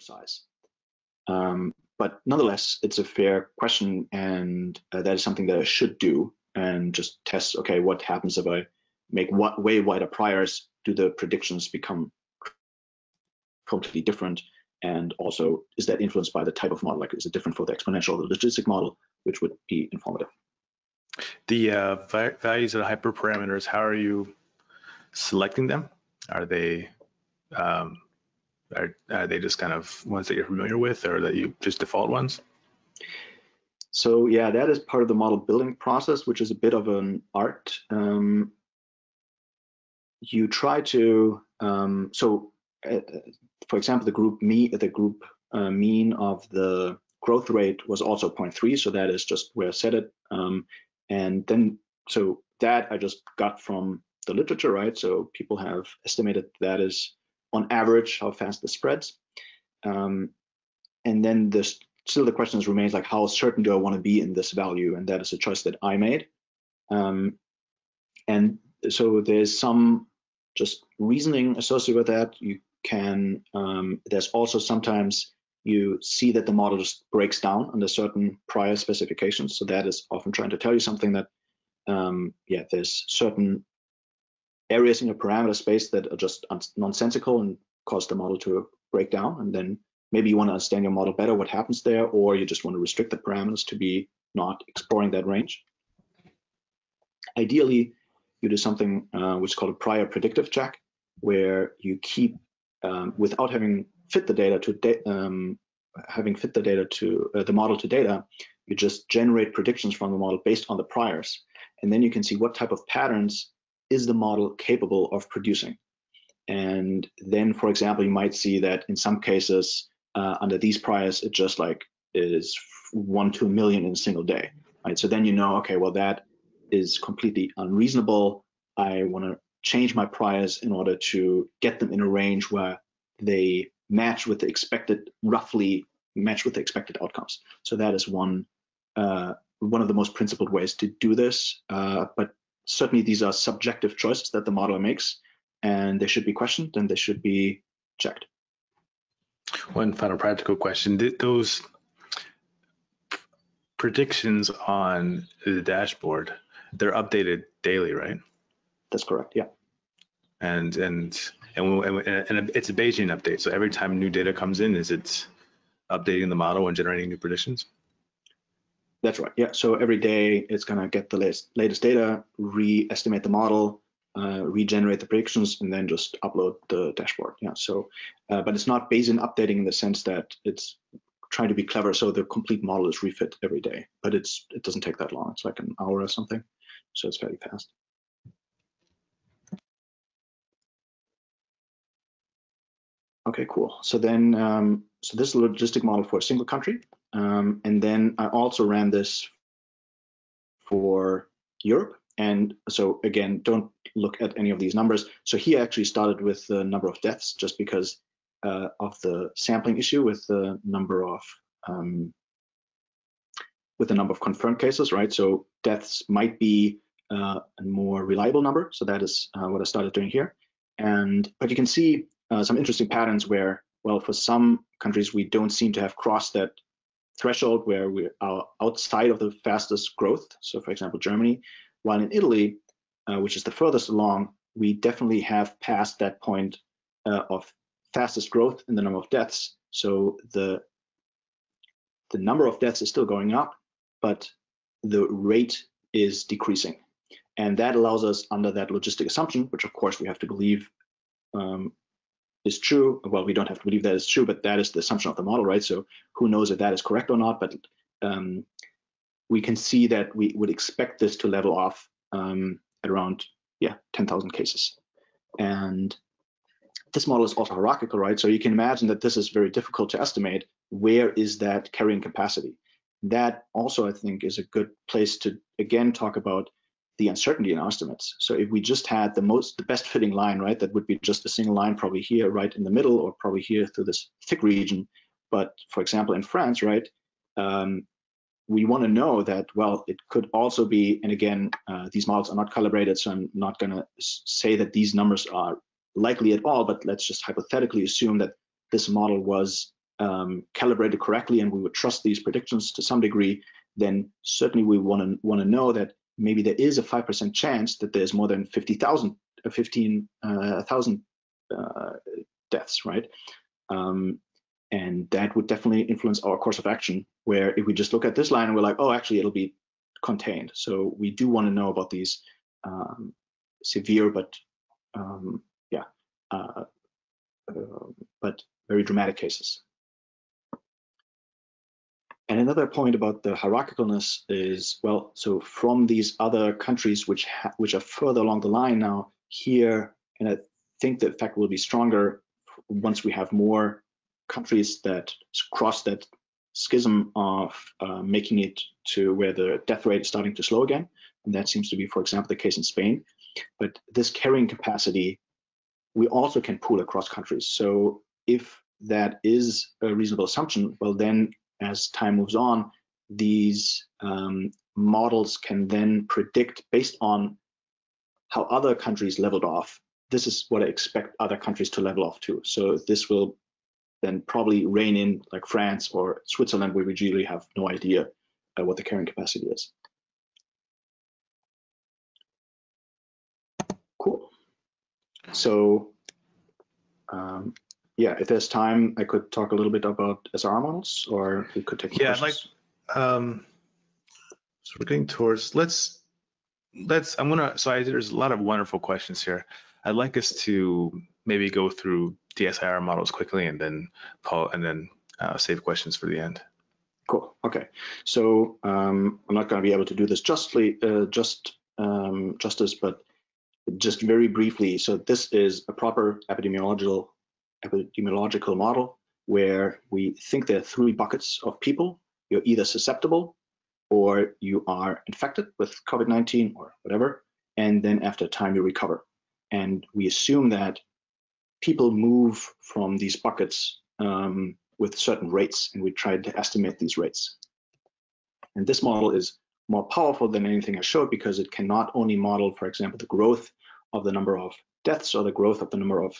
precise. Um, but nonetheless, it's a fair question, and uh, that is something that I should do and just test. Okay, what happens if I make what way wider priors? Do the predictions become totally different? And also, is that influenced by the type of model? Like, is it different for the exponential or the logistic model, which would be informative? The uh, values of the hyperparameters, how are you selecting them? Are they um, are, are they just kind of ones that you're familiar with, or that you just default ones? So yeah, that is part of the model building process, which is a bit of an art. Um, you try to um, so uh, for example, the group me the group uh, mean of the growth rate was also 0.3, so that is just where I set it. Um, and then so that I just got from the literature, right? So people have estimated that is on average how fast this spreads. Um, and then this still the question remains like how certain do I want to be in this value? And that is a choice that I made. Um, and so there's some just reasoning associated with that. You can um, there's also sometimes you see that the model just breaks down under certain prior specifications. So that is often trying to tell you something that um, yeah, there's certain areas in your parameter space that are just nonsensical and cause the model to break down. And then maybe you want to understand your model better, what happens there, or you just want to restrict the parameters to be not exploring that range. Ideally, you do something uh, which is called a prior predictive check, where you keep um, without having fit the data to da um, having fit the data to uh, the model to data, you just generate predictions from the model based on the priors, and then you can see what type of patterns is the model capable of producing. And then, for example, you might see that in some cases uh, under these priors, it just like is one to a million in a single day, right? So then you know, okay, well that is completely unreasonable. I want to change my priors in order to get them in a range where they match with the expected, roughly match with the expected outcomes. So that is one uh, one of the most principled ways to do this. Uh, but certainly these are subjective choices that the model makes, and they should be questioned and they should be checked. One final practical question: Did those predictions on the dashboard they're updated daily, right? That's correct. Yeah. And and and, and it's a Bayesian update. So every time new data comes in, is it updating the model and generating new predictions? That's right. Yeah. So every day it's gonna get the latest latest data, re-estimate the model, uh, regenerate the predictions, and then just upload the dashboard. Yeah. So, uh, but it's not Bayesian updating in the sense that it's trying to be clever. So the complete model is refit every day, but it's it doesn't take that long. It's like an hour or something. So it's fairly fast. Okay, cool. So then, um, so this is a logistic model for a single country. Um, and then I also ran this for Europe. And so again, don't look at any of these numbers. So he actually started with the number of deaths just because uh, of the sampling issue with the number of um, with the number of confirmed cases, right? So deaths might be uh, a more reliable number. So that is uh, what I started doing here. And but you can see uh, some interesting patterns where, well, for some countries we don't seem to have crossed that threshold where we are outside of the fastest growth. So, for example, Germany, while in Italy, uh, which is the furthest along, we definitely have passed that point uh, of fastest growth in the number of deaths. So the the number of deaths is still going up, but the rate is decreasing. And that allows us under that logistic assumption, which of course we have to believe um, is true. Well, we don't have to believe that is true, but that is the assumption of the model, right? So who knows if that is correct or not, but um, we can see that we would expect this to level off um, at around, yeah, 10,000 cases. And this model is also hierarchical, right? So you can imagine that this is very difficult to estimate. Where is that carrying capacity? That also, I think, is a good place to, again, talk about the uncertainty in our estimates. So if we just had the most, the best fitting line, right, that would be just a single line probably here, right in the middle, or probably here through this thick region. But for example, in France, right, um, we want to know that, well, it could also be, and again, uh, these models are not calibrated, so I'm not going to say that these numbers are likely at all, but let's just hypothetically assume that this model was um, calibrated correctly and we would trust these predictions to some degree, then certainly we want to want to know that maybe there is a 5% chance that there's more than 50,000 uh, 15,000 uh, uh, deaths, right? Um, and that would definitely influence our course of action. Where if we just look at this line and we're like, oh, actually, it'll be contained. So we do want to know about these um, severe but um, yeah, uh, uh, but very dramatic cases. And another point about the hierarchicalness is, well, so from these other countries which which are further along the line now, here, and I think the effect will be stronger once we have more countries that cross that schism of uh, making it to where the death rate is starting to slow again. And that seems to be, for example, the case in Spain. But this carrying capacity, we also can pool across countries. So if that is a reasonable assumption, well, then as time moves on, these um, models can then predict based on how other countries leveled off. This is what I expect other countries to level off to. So this will then probably rein in like France or Switzerland, where we usually have no idea uh, what the carrying capacity is. Cool. So um, yeah, if there's time, I could talk a little bit about SIR models, or we could take. Yeah, like, um, so we're getting towards. Let's let's. I'm gonna. So I, there's a lot of wonderful questions here. I'd like us to maybe go through DSIR models quickly, and then Paul, and then uh, save questions for the end. Cool. Okay. So um, I'm not going to be able to do this justly, uh, just um, justice, but just very briefly. So this is a proper epidemiological epidemiological model where we think there are three buckets of people. You're either susceptible or you are infected with COVID-19 or whatever, and then after a time you recover. And we assume that people move from these buckets um, with certain rates, and we try to estimate these rates. And this model is more powerful than anything I showed because it can not only model, for example, the growth of the number of deaths or the growth of the number of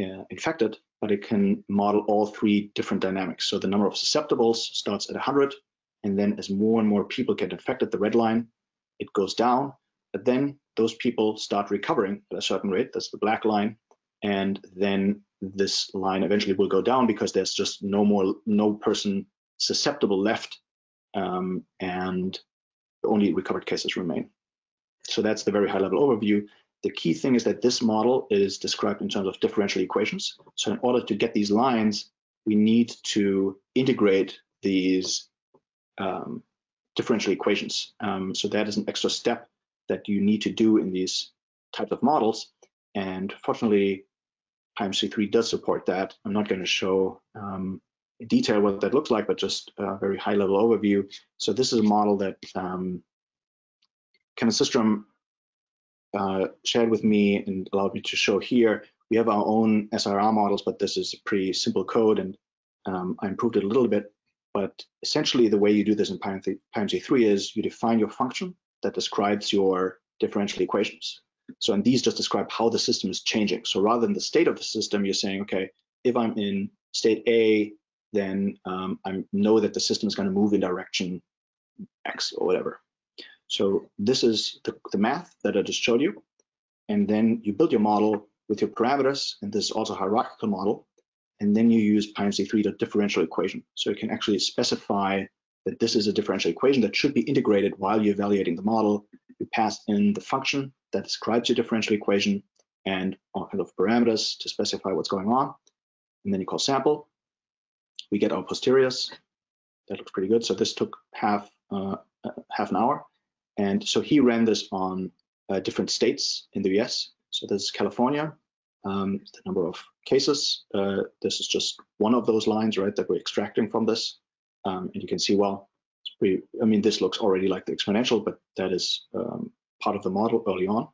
uh, infected, but it can model all three different dynamics. So the number of susceptibles starts at 100, and then as more and more people get infected, the red line, it goes down. But then those people start recovering at a certain rate. That's the black line, and then this line eventually will go down because there's just no more no person susceptible left, um, and only recovered cases remain. So that's the very high level overview. The key thing is that this model is described in terms of differential equations. So in order to get these lines, we need to integrate these um, differential equations. Um, so that is an extra step that you need to do in these types of models. And fortunately, PyMC3 does support that. I'm not going to show um, in detail what that looks like, but just a very high level overview. So this is a model that um, Kevin Systrom uh, shared with me and allowed me to show here. We have our own SIR models, but this is pretty simple code, and um, I improved it a little bit. But essentially, the way you do this in PyMC3 is you define your function that describes your differential equations. So, and these just describe how the system is changing. So rather than the state of the system, you're saying, okay, if I'm in state A, then um, I know that the system is going to move in direction X or whatever. So this is the, the math that I just showed you. And then you build your model with your parameters, and this is also a hierarchical model. And then you use PyMC3 to differential equation. So you can actually specify that this is a differential equation that should be integrated while you're evaluating the model. You pass in the function that describes your differential equation and all kinds of parameters to specify what's going on. And then you call sample. We get our posteriors. That looks pretty good. So this took half uh, half an hour. And so he ran this on uh, different states in the US. So this is California, um, the number of cases. Uh, this is just one of those lines, right, that we're extracting from this. Um, and you can see, well, pretty, I mean, this looks already like the exponential, but that is um, part of the model early on.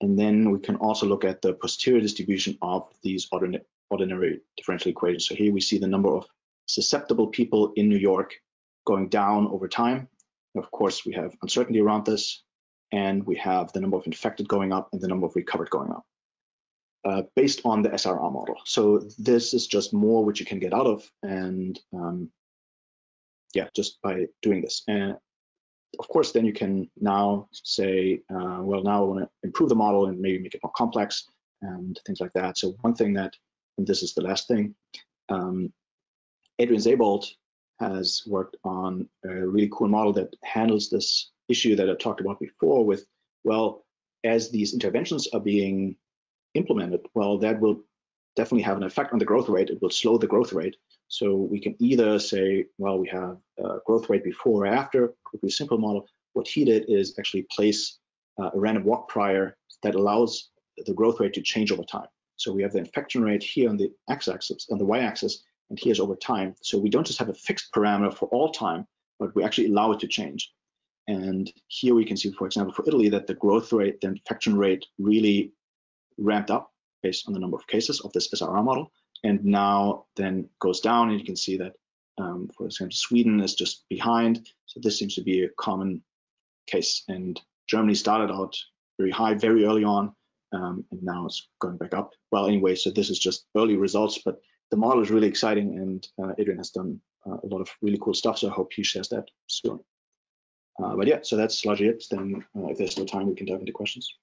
And then we can also look at the posterior distribution of these ordinary, ordinary differential equations. So here we see the number of susceptible people in New York going down over time of course, we have uncertainty around this, and we have the number of infected going up and the number of recovered going up. uh, based on the SIR model. So this is just more which you can get out of, and um, yeah, just by doing this. And of course, then you can now say, uh, well, now I want to improve the model and maybe make it more complex and things like that. So one thing that, and this is the last thing, um, Adrian Seyboldt has worked on a really cool model that handles this issue that I talked about before with, well, as these interventions are being implemented, well, that will definitely have an effect on the growth rate. It will slow the growth rate. So we can either say, well, we have a growth rate before or after, a simple model. What he did is actually place uh, a random walk prior that allows the growth rate to change over time. So we have the infection rate here on the x-axis, on the y-axis, and here's over time. So we don't just have a fixed parameter for all time, but we actually allow it to change. And here we can see, for example, for Italy, that the growth rate, the infection rate really ramped up based on the number of cases of this SIR model, and now then goes down, and you can see that, um, for example, Sweden is just behind. So this seems to be a common case. And Germany started out very high very early on, um, and now it's going back up. Well, anyway, so this is just early results, but the model is really exciting, and uh, Adrian has done uh, a lot of really cool stuff. So I hope he shares that soon. Uh, but yeah, so that's largely it. Then uh, if there's no time, we can dive into questions.